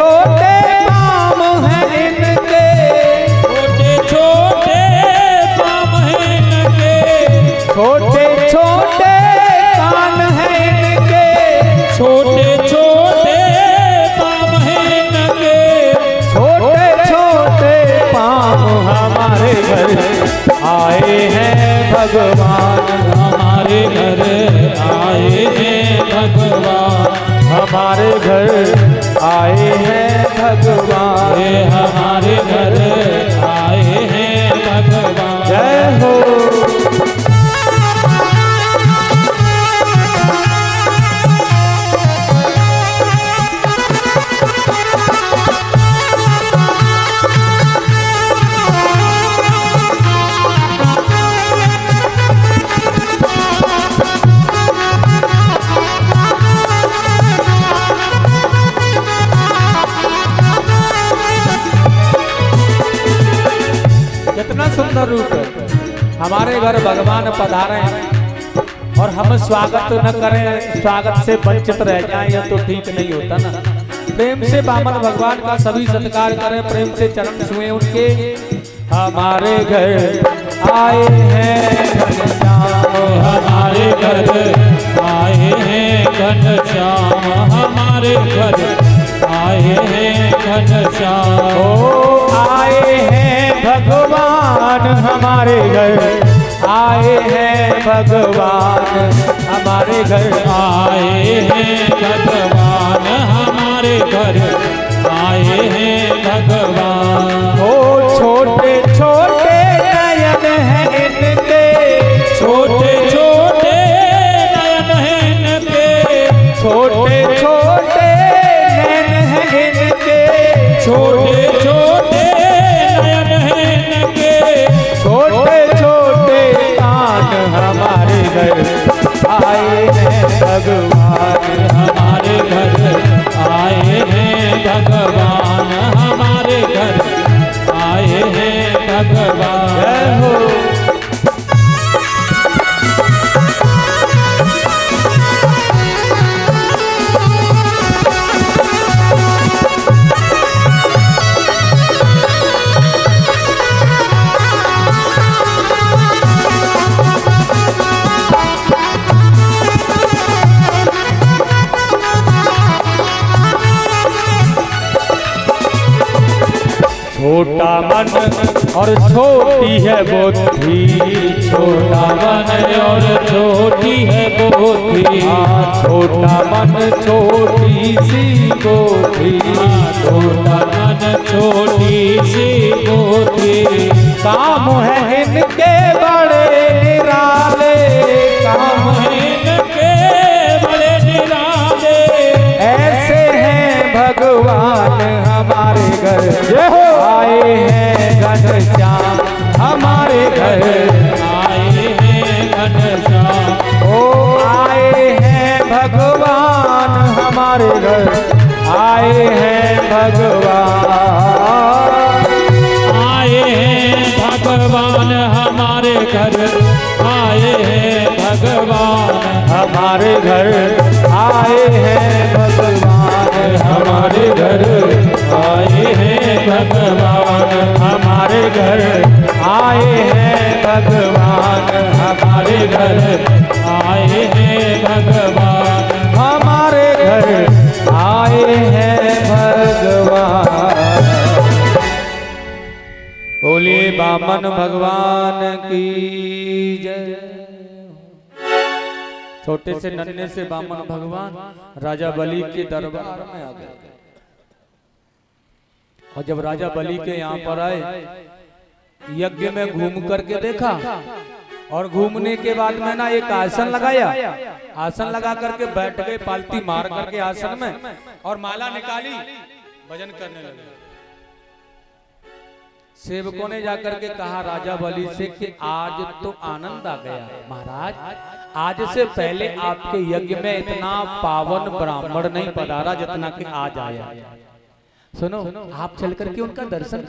छोटे पाम हैं इनके। छोटे छोटे हैं इनके। छोटे छोटे कान हैं इनके। छोटे छोटे पाम हैं इनके। छोटे छोटे पाम हमारे घर आए हैं भगवान। सुंदर रूप हमारे घर भगवान पधारे और हम स्वागत न करें, स्वागत से वंचित रह जाएँ यह तो ठीक नहीं होता ना। प्रेम से बामन भगवान का सभी सत्कार करें, प्रेम से चरण छुए उनके। हमारे घर आए हैं हमारे घर आए हैं घनश्याम, हमारे घर आए हैं घनश्याम। भगवान हमारे घर आए हैं भगवान हमारे घर आए हैं भगवान हमारे घर आए हैं भगवान। ओ छोटे छोटे नयन हैं इनके। छोटे छोटे नयन हैं इनके। छोटे छोटा मन और छोटी है बुद्धि। छोटा मन और छोटी है हाँ, छोटा मन छोटी सी बुद्धि। छोटा मन छोटी सी बोधी काम है इनके बड़े निराले। काम हम इनके बड़े निराले। ऐसे हैं भगवान हमारे घर। जय हो हैं घनश्याम हमारे घर आए हैं घनश्याम ओ, आए हैं भगवान, हमारे घर आए हैं भगवान। आए हैं भगवान, हमारे घर आए हैं भगवान। हमारे घर आए हैं भगवान। घर आए हैं भगवान। हमारे घर आए हैं भगवान। बोलिए बामन भगवान की जय। छोटे से नन्हे से बामन भगवान, राजा बलि के दरबार में आ गए। और जब राजा बलि के यहाँ पर आए, यज्ञ में घूम करके देखा और घूमने के बाद में ना एक आसन लगाया। आसन लगा करके बैठ गए, पालती मार करके आसन में और माला निकाली, भजन करने लगे। सेवकों ने जाकर के कहा, राजा बलि से कि आज तो आनंद आ गया। महाराज, आज से पहले आपके यज्ञ में इतना पावन ब्राह्मण नहीं पधारा जितना कि आज आया। सुनो, आप चल करके उनका दर्शन